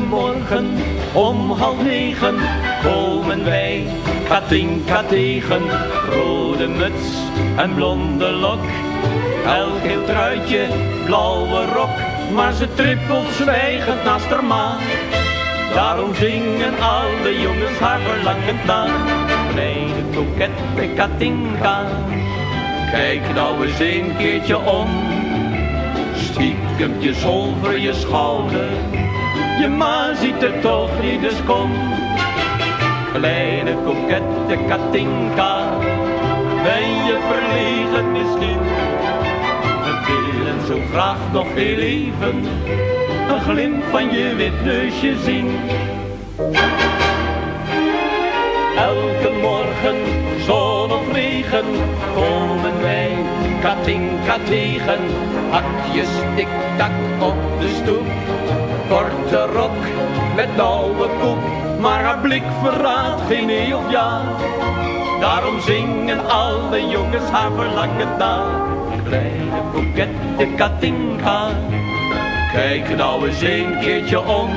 Morgen om half negen komen wij Katinka tegen. Rode muts en blonde lok. Elk heel truitje, blauwe rok. Maar ze trippelt zwijgend naast haar ma. Daarom zingen alle jongens haar verlangend na. Kleine kokette Katinka. Kijk nou eens een keertje om. Stiekemtjes over je schouder. Je ma ziet er toch niet, dus kom. Kleine kokette Katinka. Ben je verlegen misschien? We willen zo graag nog heel even. Een glimp van je wit neusje zien. Elke morgen, zon of regen, komen wij Katinka tegen. Hakjes tik-tak op de stoep. Korte rok met nauwe koep, maar haar blik verraadt geen nee of ja. Daarom zingen alle jongens haar verlangen na. Kleine kokette Katinka, kijk nou eens een keertje om.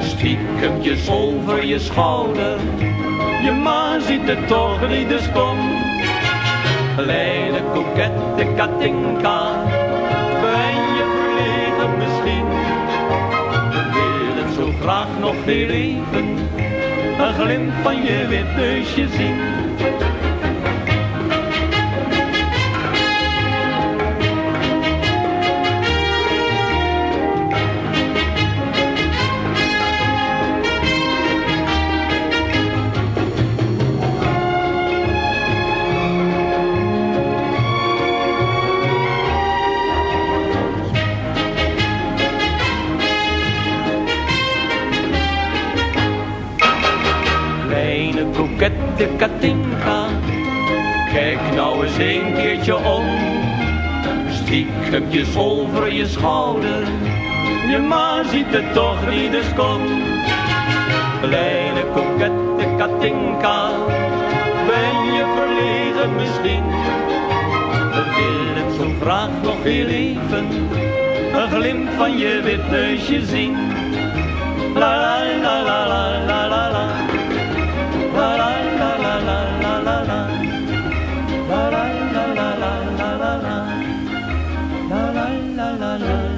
Stiekemtjes over je schouder, je ma ziet het toch niet, dus kom. Kleine kokette Katinka, misschien? We willen zo graag nog heel even, een glimp van je wit neusje zien. Kokette Katinka, kijk nou eens een keertje om. Stiekemtjes over je schouder, je ma ziet het toch niet, dus kom. Kleine kokette Katinka, ben je verlegen misschien? We willen zo graag nog heel even, een glimp van je wit neusje zien.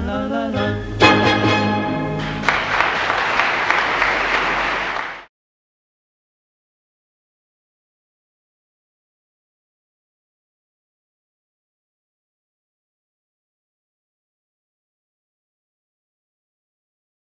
la la la.